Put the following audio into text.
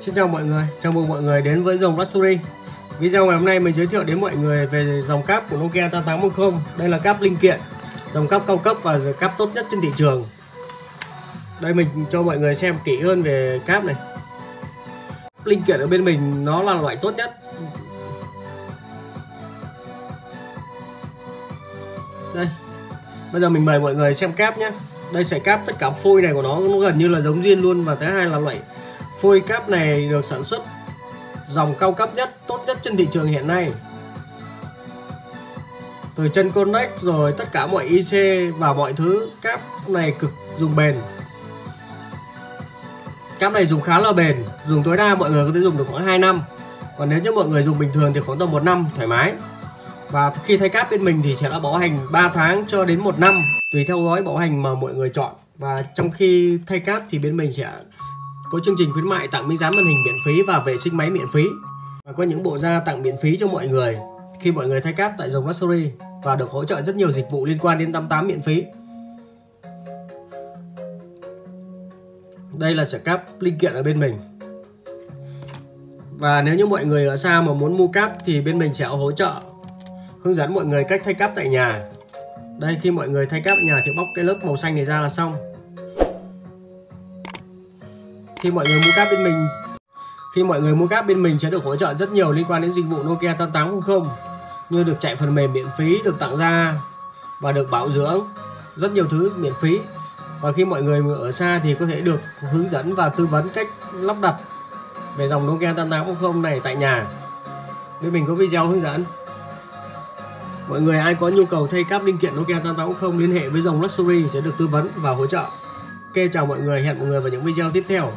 Xin chào mọi người, chào mừng mọi người đến với dòng Luxury Video ngày hôm nay mình giới thiệu đến mọi người về dòng cáp của Nokia 8810 Đây là cáp linh kiện, dòng cáp cao cấp và cáp tốt nhất trên thị trường. Đây mình cho mọi người xem kỹ hơn về cáp này. Linh kiện ở bên mình nó là loại tốt nhất. Đây Bây giờ mình mời mọi người xem cáp nhé. Đây sợi cáp tất cả phôi này của nó nó gần như là giống riêng luôn Và thứ hai là loại Phôi cáp này được sản xuất dòng cao cấp nhất, tốt nhất trên thị trường hiện nay. Từ chân connect rồi tất cả mọi IC và mọi thứ cáp này cực dùng bền. Cáp này dùng khá là bền, dùng tối đa mọi người có thể dùng được khoảng 2 năm. Còn nếu như mọi người dùng bình thường thì khoảng tầm 1 năm thoải mái. Và khi thay cáp bên mình thì sẽ là bảo hành 3 tháng cho đến 1 năm tùy theo gói bảo hành mà mọi người chọn. Và trong khi thay cáp thì bên mình sẽ có chương trình khuyến mại tặng miếng dán màn hình miễn phí và vệ sinh máy miễn phí và có những bộ da tặng miễn phí cho mọi người khi mọi người thay cáp tại dòng Luxury và được hỗ trợ rất nhiều dịch vụ liên quan đến 88 miễn phí. Đây là sở cáp linh kiện ở bên mình. Và nếu như mọi người ở xa mà muốn mua cáp thì bên mình sẽ hỗ trợ, hướng dẫn mọi người cách thay cáp tại nhà. Đây, khi mọi người thay cáp ở nhà thì bóc cái lớp màu xanh này ra là xong khi mọi người mua cáp bên mình. Khi mọi người mua cáp bên mình sẽ được hỗ trợ rất nhiều liên quan đến dịch vụ Nokia 8800 như được chạy phần mềm miễn phí, được tặng ra và được bảo dưỡng. Rất nhiều thứ miễn phí. Và khi mọi người ở xa thì có thể được hướng dẫn và tư vấn cách lắp đặt về dòng Nokia 8800 này tại nhà. Bên mình có video hướng dẫn. Mọi người ai có nhu cầu thay cáp linh kiện Nokia 8800 liên hệ với dòng Luxury sẽ được tư vấn và hỗ trợ. Ok, chào mọi người, hẹn mọi người vào những video tiếp theo.